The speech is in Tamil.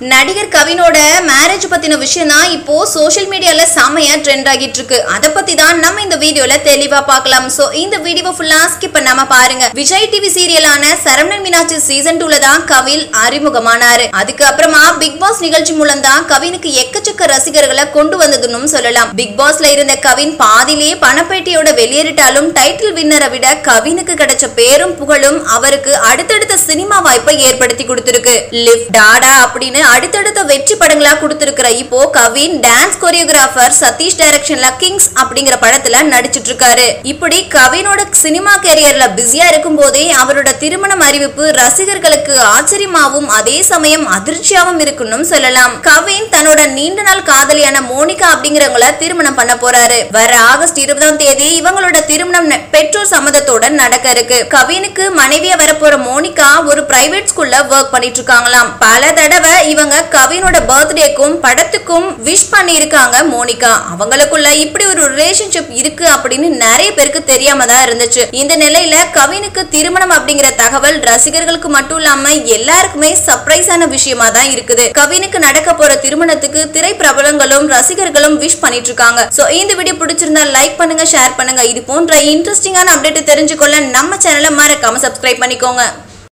நடிகர் கவினோட மேரேஜ் பத்தின விஷயம் தான் இப்போ சோஷியல் மீடியால செமையா ட்ரெண்ட் ஆகிட்டு இருக்கு அதை பத்தி தான் நம்ம இந்த வீடியோல தெளிவா பார்க்கலாம். சோ இந்த வீடியோ ஃபுல்லா ஸ்கிப் பண்ணாம பாருங்க. விஜய் டிவி சீரியலான சரவணன் மீனாட்சி சீசன் டூல தான் கவில் அறிமுகமானாரு. அதுக்கு அப்புறமா பிக் பாஸ் நிகழ்ச்சி மூலம் தான் கவினுக்கு எக்கச்சக்க ரசிகர்களை கொண்டு வந்ததுன்னு சொல்லலாம். பிக் பாஸ்ல இருந்த கவின் பாதியிலேயே பணப்பேட்டியோட வெளியேறிட்டாலும் டைட்டில் வின்னரை விட கவினுக்கு கிடைச்ச பேரும் புகழும் அவருக்கு அடுத்தடுத்த சினிமா வாய்ப்பை ஏற்படுத்தி கொடுத்திருக்கு. லிஃப்ட் டாடா அப்படின்னு அடுத்தடுத்த வெற்றி படங்களா கொடுத்திருக்கிற இப்போ கவின் டான்ஸ் கொரியோகிராஃபர் சதீஷ் டைரக்ஷன்ல கிங்ஸ் அப்படிங்கிற படத்துல நடிச்சிட்டு இருக்காரு இப்படி கவினோட சினிமா கேரியர்ல பிஸியா இருக்கும் போதே அவரோட திருமணம் அறிவிப்பு ரசிகர்களுக்கு ஆச்சரியமாவும் அதே சமயம் அதிர்ச்சியாவும் இருக்குன்னு சொல்லலாம். கவின் தன்னோட நீண்ட நாள் காதலியான மோனிகா அப்படிங்கிறவங்கள திருமணம் பண்ண போறாரு. வர ஆகஸ்ட் இருபதாம் தேதி இவங்களோட திருமணம் பெற்றோர் சம்மதத்தோட நடக்க இருக்கு. கவினுக்கு மனைவியா வரப்போற மோனிகா ஒரு பிரைவேட் ஸ்கூல்ல ஒர்க் பண்ணிட்டு இருக்காங்களாம் பல தடவை இவங்க கவினோட பர்த்டேக்கும் படத்துக்கும் விஷ் பண்ணியிருக்காங்க மோனிகா. அவங்களுக்குள்ள இப்படி ஒரு ரிலேஷன்ஷிப் இருக்கு அப்படின்னு நிறைய பேருக்கு தெரியாம தான் இருந்துச்சு. இந்த நிலையில கவினுக்கு திருமணம் அப்படிங்கிற தகவல் ரசிகர்களுக்கு மட்டும் இல்லாம எல்லாருக்குமே சர்ப்ரைஸான விஷயமா தான் இருக்குது. கவினுக்கு நடக்க போற திருமணத்துக்கு திரை பிரபலங்களும் ரசிகர்களும் விஷ் பண்ணிட்டு இருக்காங்க. சோ இந்த வீடியோ பிடிச்சிருந்தா லைக் பண்ணுங்க ஷேர் பண்ணுங்க. இது போன்ற இன்ட்ரெஸ்டிங்கான அப்டேட் தெரிஞ்சுக்கொள்ள நம்ம சேனலை மறக்காம சப்ஸ்கிரைப் பண்ணிக்கோங்க.